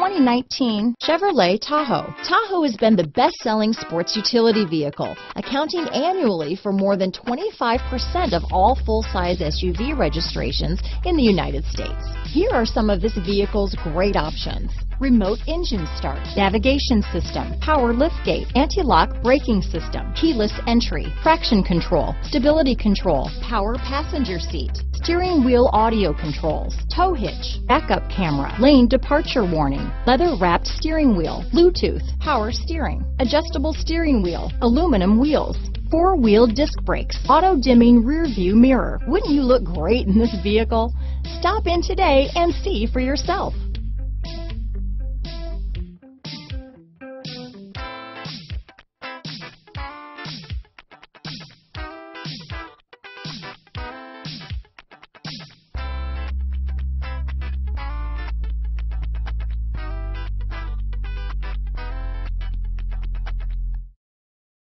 2019 Chevrolet Tahoe. Tahoe has been the best-selling sports utility vehicle, accounting annually for more than 25% of all full-size SUV registrations in the United States. Here are some of this vehicle's great options remote engine start, navigation system, power liftgate, anti-lock braking system, keyless entry, traction control, stability control, power passenger seat, steering wheel audio controls, tow hitch, backup camera, lane departure warning, leather wrapped steering wheel, Bluetooth, power steering, adjustable steering wheel, aluminum wheels, four-wheel disc brakes, auto-dimming rear view mirror. Wouldn't you look great in this vehicle? Stop in today and see for yourself.